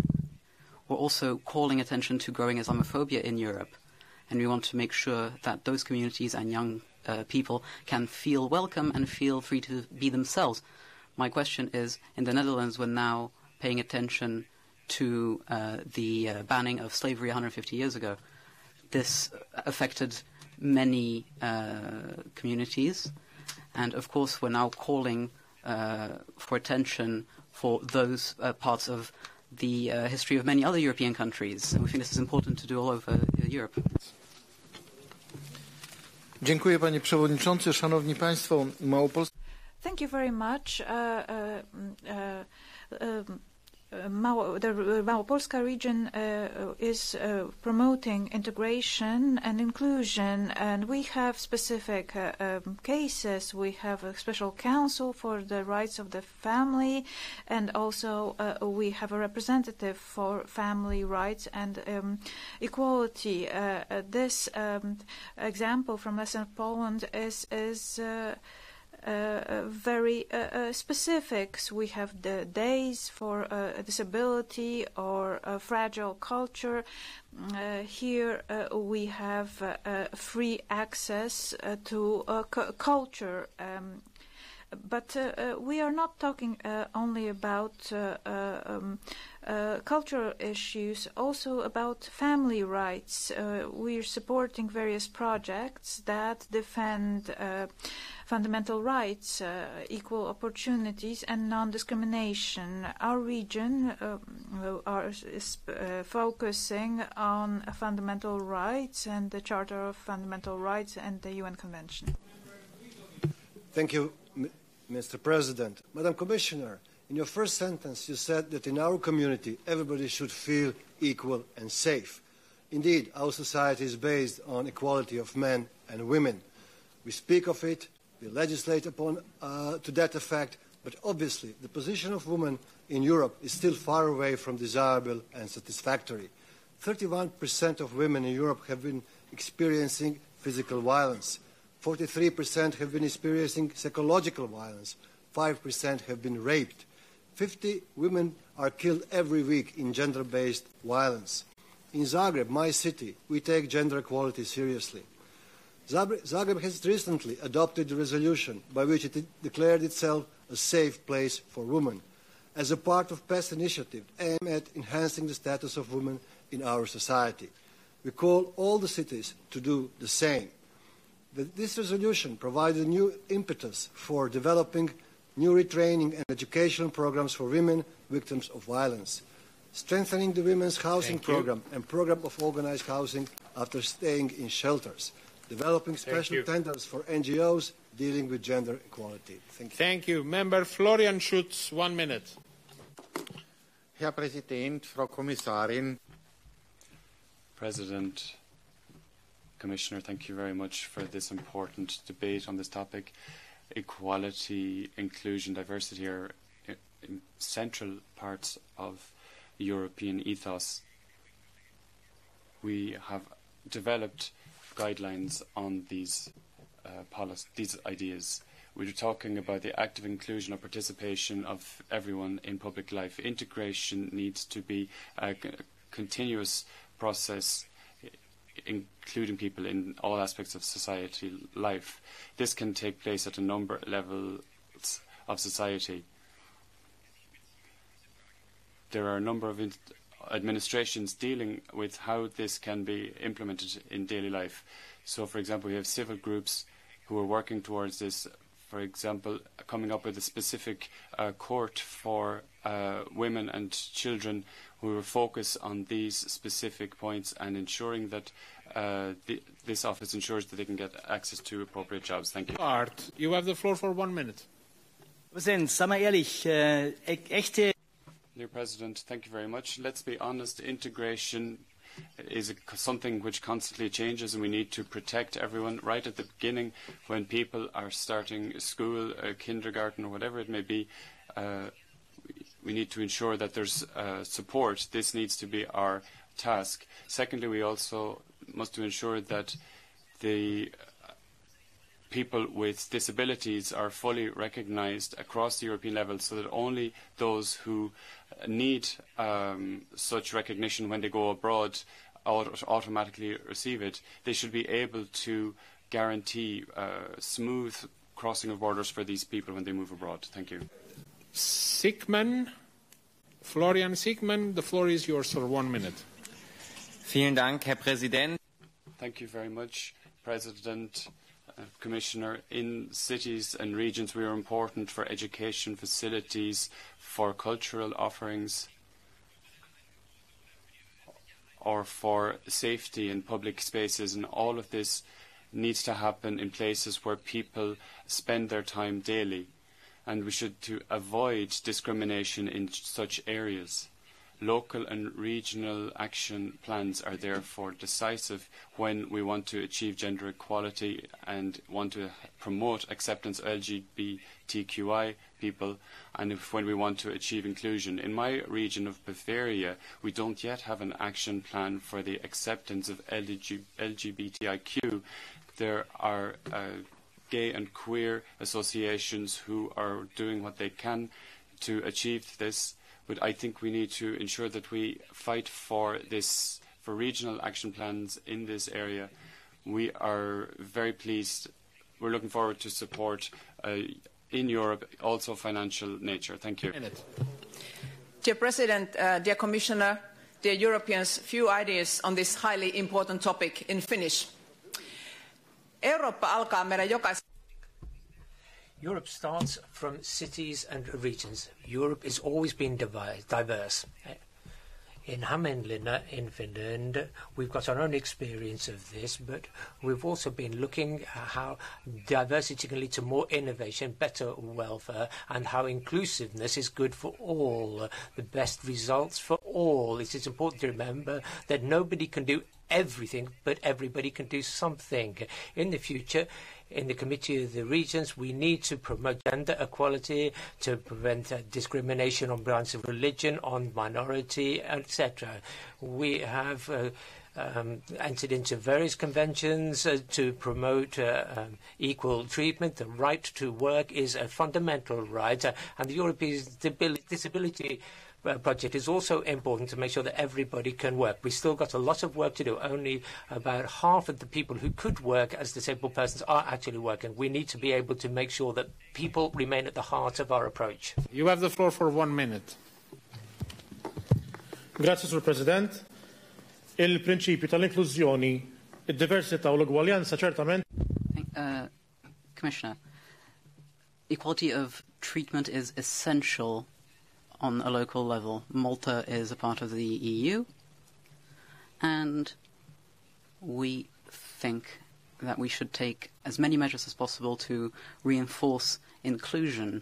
Speaker 9: We're also calling attention to growing Islamophobia in Europe, and we want to make sure that those communities and young uh, people can feel welcome and feel free to be themselves. My question is, in the Netherlands, we're now paying attention to uh, the uh, banning of slavery 150 years ago. This affected many uh, communities, and of course, we're now calling uh, for attention for those uh, parts of the history of many other European countries. And we think this is important to do all over Europe.
Speaker 16: Dziękuję panie przewodniczący, szanowni państwo, Małopolska.
Speaker 17: Thank you very much. Uh, uh, uh, Mao, the Małopolska region uh, is uh, promoting integration and inclusion, and we have specific uh, um, cases. We have a special council for the rights of the family, and also uh, we have a representative for family rights and um, equality. Uh, uh, this um, example from Lesser Poland is is. Uh, uh, very uh, uh, specifics. We have the days for uh, disability or fragile culture. Uh, here we have free access to culture. Um, But uh, uh, we are not talking uh, only about um, cultural issues, also about family rights. we are supporting various projects that defend fundamental rights, equal opportunities, and non-discrimination. Our region are, is focusing on fundamental rights and the Charter of Fundamental Rights and the UN Convention.
Speaker 18: Thank you, Mr. President. Madam Commissioner, in your first sentence you said that in our community everybody should feel equal and safe. Indeed, our society is based on equality of men and women. We speak of it, we legislate upon uh, to that effect, but obviously the position of women in Europe is still far away from desirable and satisfactory. 31% of women in Europe have been experiencing physical violence. 43% have been experiencing psychological violence. 5% have been raped. 50 women are killed every week in gender-based violence. In Zagreb, my city, we take gender equality seriously. Zagreb has recently adopted a resolution by which it declared itself a safe place for women as a part of past initiative aimed at enhancing the status of women in our society. We call all the cities to do the same. This resolution provides a new impetus for developing new retraining and educational programs for women victims of violence, strengthening the women's housing program and program of organized housing after staying in shelters, developing special tenders for NGOs dealing with gender equality. Thank you.
Speaker 1: Thank you. Member Florian Schutz, one minute.
Speaker 19: Herr Präsident, Frau Kommissarin.
Speaker 3: President, Commissioner, thank you very much for this important debate on this topic. Equality, inclusion, diversity are central parts of European ethos. We have developed guidelines on these uh, policies, these ideas. We are talking about the active inclusion or participation of everyone in public life. Integration needs to be a continuous process, including people in all aspects of society life. This can take place at a number of levels of society. There are a number of administrations dealing with how this can be implemented in daily life. So, for example, we have civil groups who are working towards this. For example, coming up with a specific uh, court for uh, women and children who will focus on these specific points and ensuring that uh, the, this office ensures that they can get access to appropriate jobs. Thank you.
Speaker 1: Art, you have the floor for one minute.
Speaker 20: Präsident, sei mal ehrlich, äh, echte
Speaker 3: Dear President, thank you very much. Let's be honest, integration is a, something which constantly changes and we need to protect everyone right at the beginning when people are starting school, uh, kindergarten or whatever it may be. Uh, we need to ensure that there's uh, support. This needs to be our task. Secondly, we also must ensure that the people with disabilities are fully recognised across the European level so that only those who need um, such recognition when they go abroad auto automatically receive it. They should be able to guarantee uh, smooth crossing of borders for these people when they move abroad. Thank you.
Speaker 1: Siekmann, Florian Siekmann, the floor is yours for one minute.
Speaker 21: Vielen Dank, Herr Präsident.
Speaker 3: Thank you very much, President. Uh, Commissioner, in cities and regions we are important for education facilities, for cultural offerings, or for safety in public spaces, and all of this needs to happen in places where people spend their time daily, and we should to avoid discrimination in such areas. Local and regional action plans are therefore decisive when we want to achieve gender equality and want to promote acceptance of LGBTQI people and if, when we want to achieve inclusion. In my region of Bavaria, we don't yet have an action plan for the acceptance of LG, LGBTIQ. There are uh, gay and queer associations who are doing what they can to achieve this but I think we need to ensure that we fight for this, for regional action plans in this area. We are very pleased. We're looking forward to support uh, in Europe, also financial nature. Thank you.
Speaker 22: Dear President, uh, dear Commissioner, dear Europeans, few ideas on this highly important topic in Finnish. Eurooppa alkaa meidän jokaisen
Speaker 7: Europe starts from cities and regions. Europe has always been diverse. In Hämeenlinna in Finland, we've got our own experience of this, but we've also been looking at how diversity can lead to more innovation, better welfare, and how inclusiveness is good for all, the best results for all. It is important to remember that nobody can do everything, but everybody can do something. In the future, in the Committee of the Regions, we need to promote gender equality, to prevent uh, discrimination on grounds of religion, on minority, etc. We have uh, um, entered into various conventions uh, to promote uh, um, equal treatment. The right to work is a fundamental right, uh, and the European Disability project is also important to make sure that everybody can work. We've still got a lot of work to do. Only about half of the people who could work as disabled persons are actually working. We need to be able to make sure that people remain at the heart of our approach.
Speaker 1: You have the floor for one minute.
Speaker 11: Grazie, Sur President. Il-prinċipju tal-inklużjoni, id-diversità u l-ugwaljanza ċertament.
Speaker 9: Uh, Commissioner, equality of treatment is essential on a local level. Malta is a part of the EU, and we think that we should take as many measures as possible to reinforce inclusion.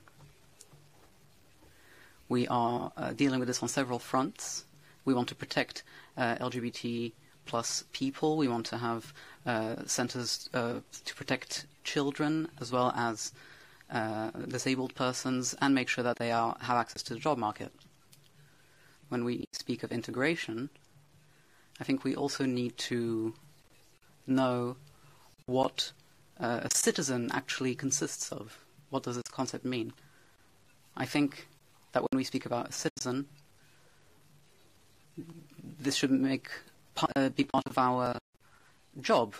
Speaker 9: We are uh, dealing with this on several fronts. We want to protect uh, LGBT plus people. We want to have uh, centres uh, to protect children as well as uh, disabled persons and make sure that they are, have access to the job market. When we speak of integration, I think we also need to know what uh, a citizen actually consists of. What does this concept mean? I think that when we speak about a citizen, this should make uh, be part of our job.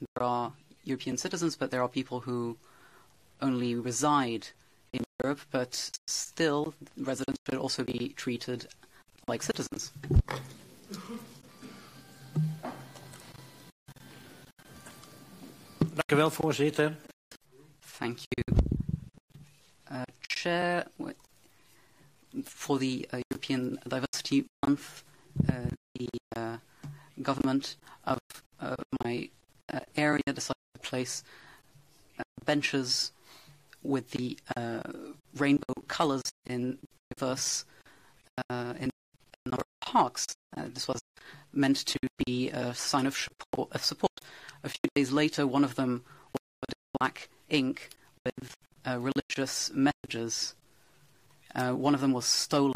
Speaker 9: There are European citizens, but there are people who only reside in Europe, but still residents should also be treated like citizens.
Speaker 7: Dank u wel, voorzitter.
Speaker 9: Thank you. Uh, Chair, for the uh, European Diversity Month, uh, the uh, government of uh, my uh, area decided place uh, benches with the uh, rainbow colors in diverse uh, in a number of parks. This was meant to be a sign of support, of support. A few days later, one of them was black ink with religious messages. One of them was stolen,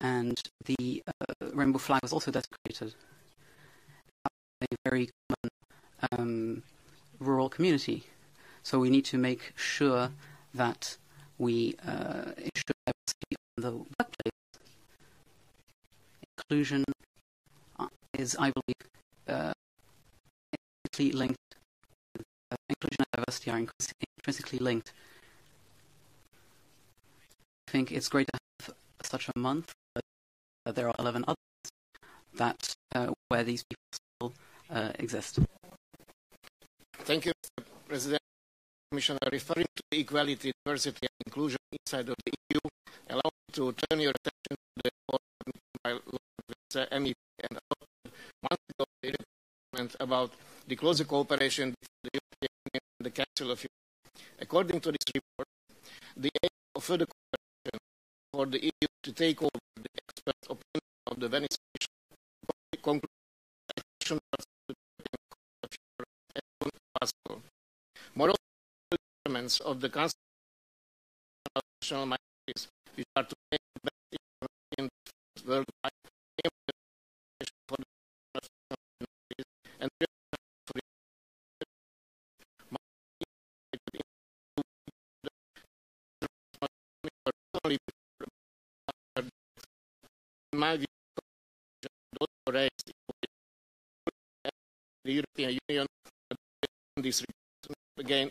Speaker 9: and the uh, rainbow flag was also desecrated. A very common um, rural community. So we need to make sure that we uh, ensure diversity in the workplace. Inclusion uh, is, I believe, uh, intrinsically linked. Uh, inclusion and diversity are intrinsically linked. I think it's great to have such a month, but uh, there are 11 others that uh, where these people still exist.
Speaker 23: Thank you, Mr. President. Commissioner, referring to equality, diversity, and inclusion inside of the EU, allow me to turn your attention to the report by Lord MEP and months the report about the closer cooperation between the European Union and the Council of Europe. According to this report, the aim of further cooperation for the EU to take over the expert opinion of the Venice Commission possible. Moreover, elements of the constitutional minorities, which are to make the best in worldwide, for the minorities and in my view, raised the European Union this again.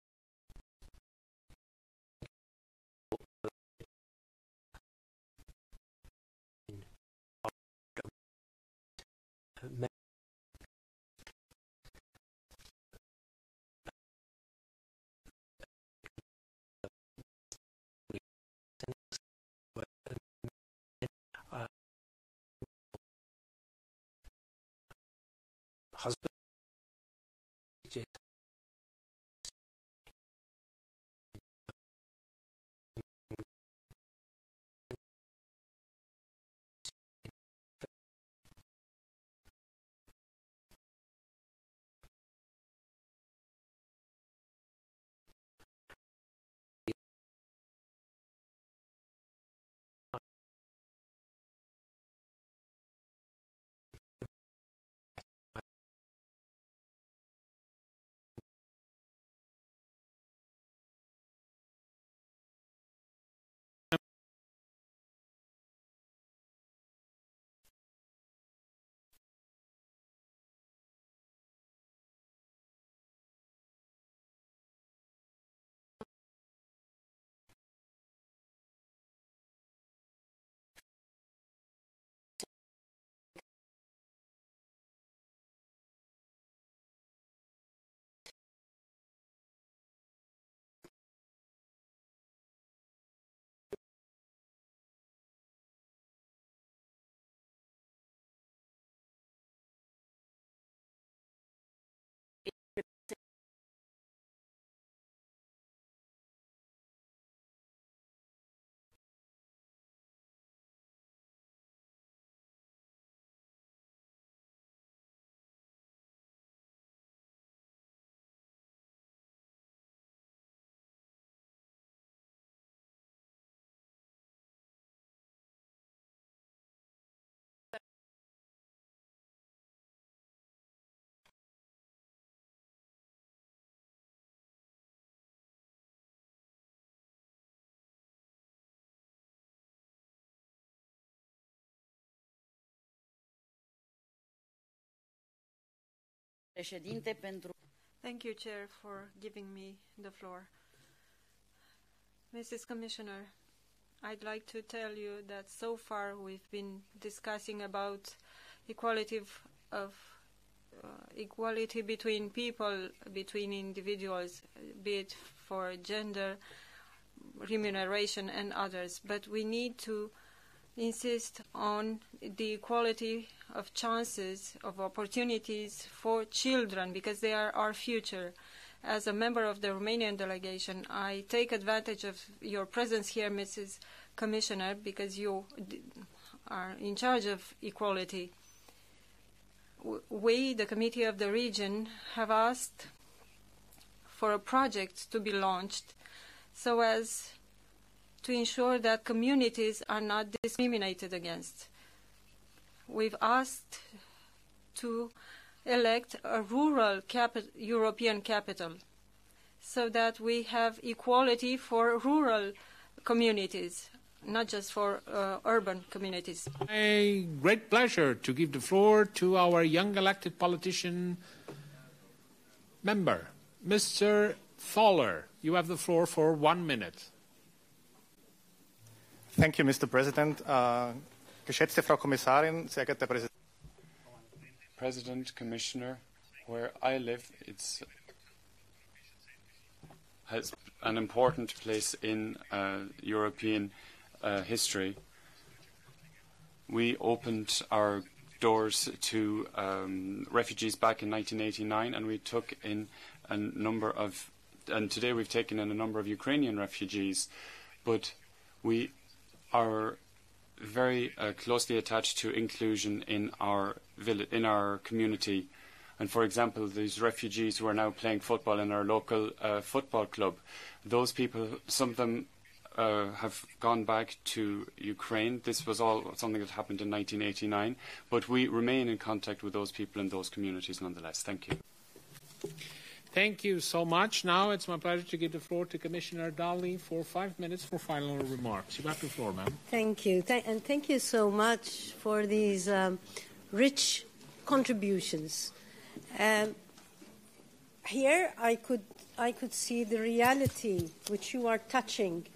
Speaker 7: husband
Speaker 24: Thank you, Chair, for giving me the floor. Mrs. Commissioner, I'd like to tell you that so far we've been discussing about equality of, of uh, equality between people, between individuals, be it for gender, remuneration, and others. But we need to insist on the equality of chances, of opportunities for children, because they are our future. As a member of the Romanian delegation, I take advantage of your presence here, Mrs. Commissioner, because you are in charge of equality we, the Committee of the Region, have asked for a project to be launched so as to ensure that communities are not discriminated against. We've asked to elect a rural capi European capital so that we have equality for rural communities not just for uh, urban communities.
Speaker 1: A great pleasure to give the floor to our young elected politician member, Mr. Thaler. You have the floor for one minute.
Speaker 25: Thank you, Mr. President. Uh, geschätzte Frau Kommissarin, sehr geehrter Präsident.
Speaker 3: President, Commissioner, where I live, it's has an important place in uh, European uh, history, we opened our doors to um, refugees back in 1989, and we took in a number of, and today we've taken in a number of Ukrainian refugees, but we are very uh, closely attached to inclusion in our in our community. And for example, these refugees who are now playing football in our local uh, football club, those people, some of them uh, have gone back to Ukraine. This was all something that happened in 1989, but we remain in contact with those people and those communities nonetheless. Thank you.
Speaker 1: Thank you so much. Now it's my pleasure to give the floor to Commissioner Dalli for five minutes for final remarks. You have the floor, ma'am.
Speaker 2: Thank you. Th- and thank you so much for these um, rich contributions. Um, here I could, I could see the reality which you are touching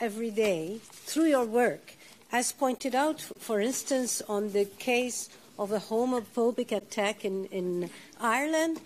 Speaker 2: every day through your work. As pointed out, for instance, on the case of a homophobic attack in, in Ireland,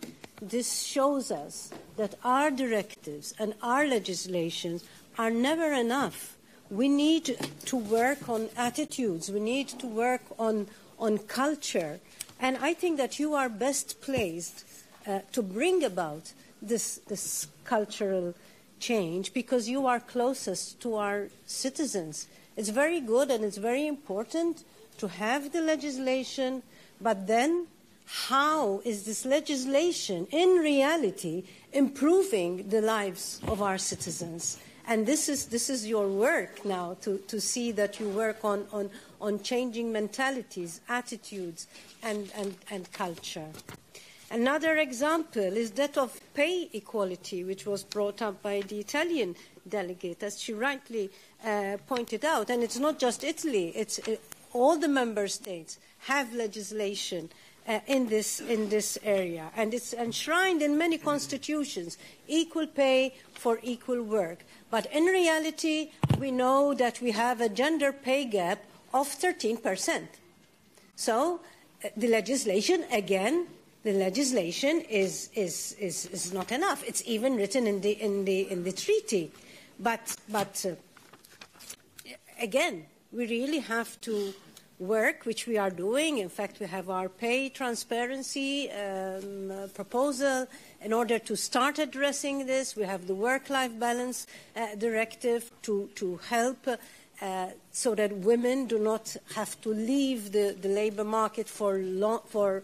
Speaker 2: this shows us that our directives and our legislations are never enough. We need to work on attitudes, we need to work on, on culture. And I think that you are best placed uh, to bring about this, this cultural change because you are closest to our citizens. It's very good and it's very important to have the legislation, but then how is this legislation in reality improving the lives of our citizens? And this is, this is your work now to, to see that you work on, on, on changing mentalities, attitudes, and, and, and culture. Another example is that of pay equality, which was brought up by the Italian delegate, as she rightly uh, pointed out. And it's not just Italy, it's uh, all the member states have legislation uh, in, this, in this area. And it's enshrined in many constitutions equal pay for equal work. But in reality, we know that we have a gender pay gap of 13%. So uh, the legislation, again, the legislation is, is, is, is not enough. It's even written in the, in the, in the treaty. But, but uh, again, we really have to work, which we are doing. In fact, we have our pay transparency um, uh, proposal in order to start addressing this. We have the work-life balance uh, directive to, to help uh, so that women do not have to leave the, the labor market for, for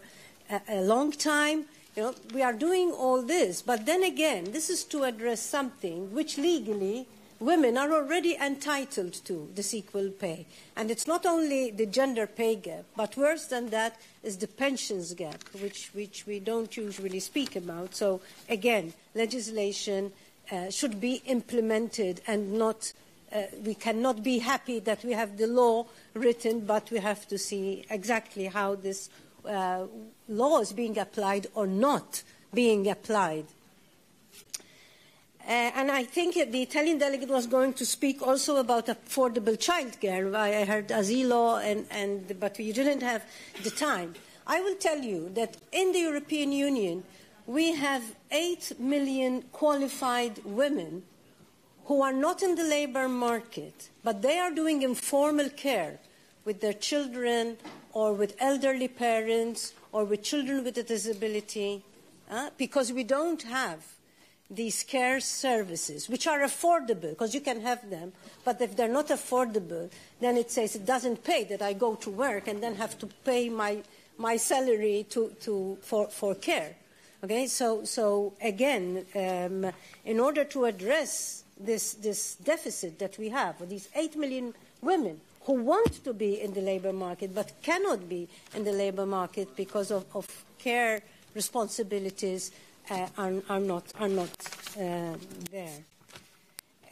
Speaker 2: a, a long time. You know, we are doing all this, but then again, this is to address something which legally women are already entitled to this equal pay. And it's not only the gender pay gap, but worse than that is the pensions gap, which, which we don't usually speak about. So, again, legislation uh, should be implemented and not, uh, we cannot be happy that we have the law written, but we have to see exactly how this uh, is being applied or not being applied. Uh, and I think the Italian delegate was going to speak also about affordable childcare. I heard asilo, and, and, but we didn't have the time. I will tell you that in the European Union, we have 8 million qualified women who are not in the labor market, but they are doing informal care with their children or with elderly parents or with children with a disability, uh, because we don't have these care services, which are affordable, because you can have them, but if they're not affordable, then it says it doesn't pay that I go to work and then have to pay my, my salary to, to, for, for care. Okay, so, so again, um, in order to address this, this deficit that we have, these 8 million women who want to be in the labor market but cannot be in the labor market because of, of care responsibilities are, are, not, are not uh, there.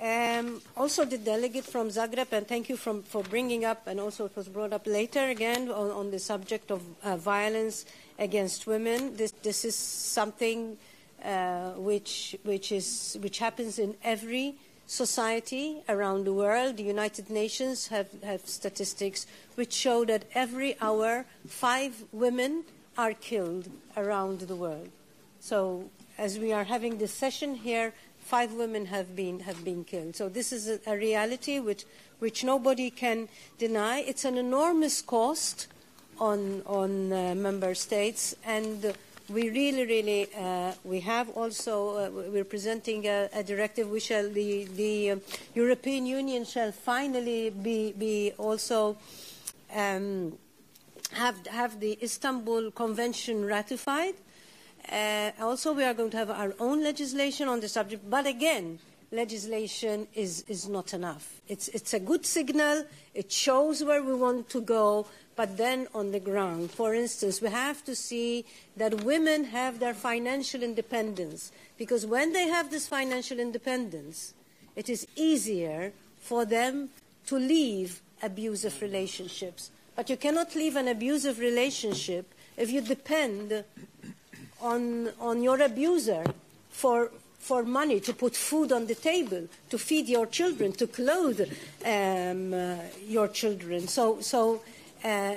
Speaker 2: Um, also, the delegate from Zagreb, and thank you from, for bringing up, and also it was brought up later again on, on the subject of uh, violence against women. This, this is something uh, which, which, is, which happens in every society around the world. The United Nations have, have statistics which show that every hour five women are killed around the world. So, as we are having this session here, five women have been, have been killed. So, this is a, a reality which, which nobody can deny. It's an enormous cost on, on uh, member states, and we really, really, uh, we have also, uh, we're presenting a, a, directive. We shall, the, the uh, European Union shall finally be, be also um, have, have the Istanbul Convention ratified. Uh, also, we are going to have our own legislation on the subject, but again, legislation is, is not enough. It's, it's a good signal, it shows where we want to go, but then on the ground. For instance, we have to see that women have their financial independence, because when they have this financial independence, it is easier for them to leave abusive relationships. But you cannot leave an abusive relationship if you depend on, on your abuser for, for money to put food on the table, to feed your children, to clothe um, uh, your children. So, so uh,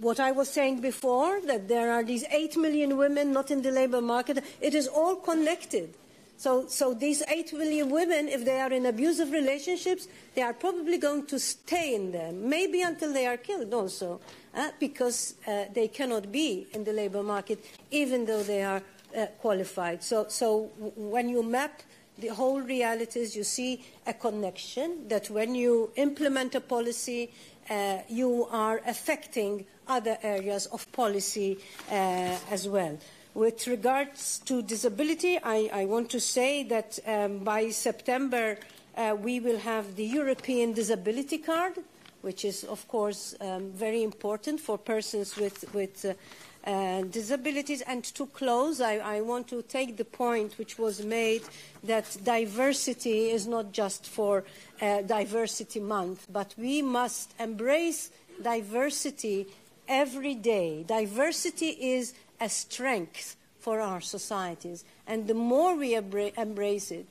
Speaker 2: what I was saying before, that there are these 8 million women not in the labor market, it is all connected. So, so these 8 million women, if they are in abusive relationships, they are probably going to stay in them, maybe until they are killed also, uh, because uh, they cannot be in the labor market, even though they are uh, qualified. So, so when you map the whole realities, you see a connection that when you implement a policy, uh, you are affecting other areas of policy uh, as well. With regards to disability, I, I want to say that um, by September uh, we will have the European Disability Card, which is, of course, um, very important for persons with, with uh, uh, disabilities. And to close, I, I, want to take the point which was made that diversity is not just for uh, Diversity Month, but we must embrace diversity every day. Diversity is a strength for our societies, and the more we embrace it,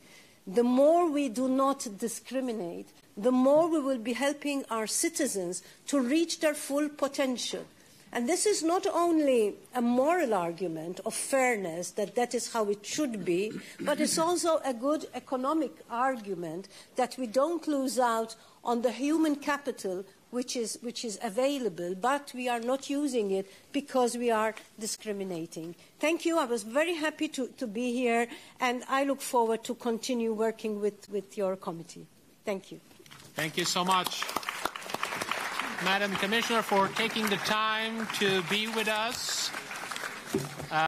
Speaker 2: the more we do not discriminate, the more we will be helping our citizens to reach their full potential. And this is not only a moral argument of fairness, that that is how it should be, but it's also a good economic argument that we don't lose out on the human capital which is, which is available, but we are not using it because we are discriminating. Thank you. I was very happy to, to be here, and I look forward to continue working with, with your committee. Thank you.
Speaker 1: Thank you so much. Madam Commissioner, for taking the time to be with us. Uh,